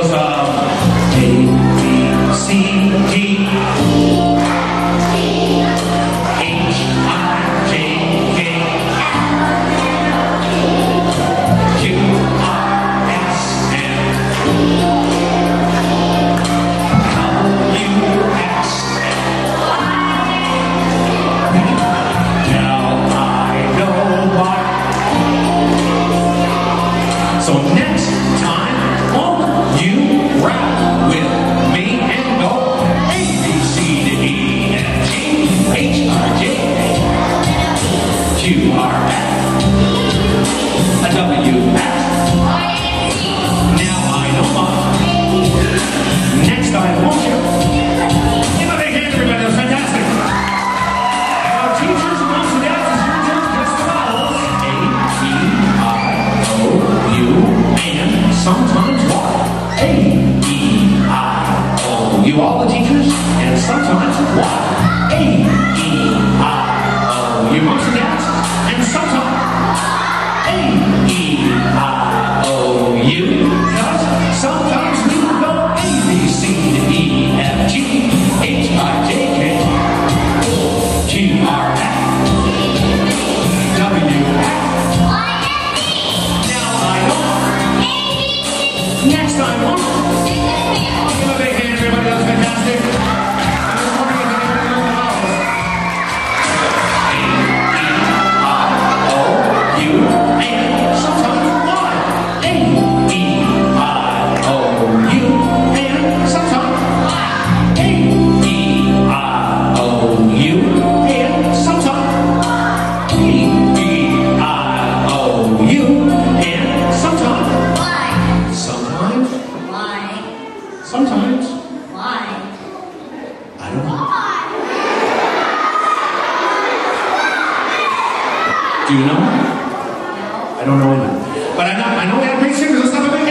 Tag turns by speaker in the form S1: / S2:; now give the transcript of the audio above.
S1: goes Now I know why. So next. you past. Now I know. Next I want you. Give a big hand, everybody. Fantastic. Teachers, and sometimes you All the teachers and sometimes Y. Sometimes.
S2: Why?
S1: I don't know. Why? Do you know? No. I don't know either. But I know I know we have great singers. let's have a